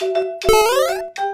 Música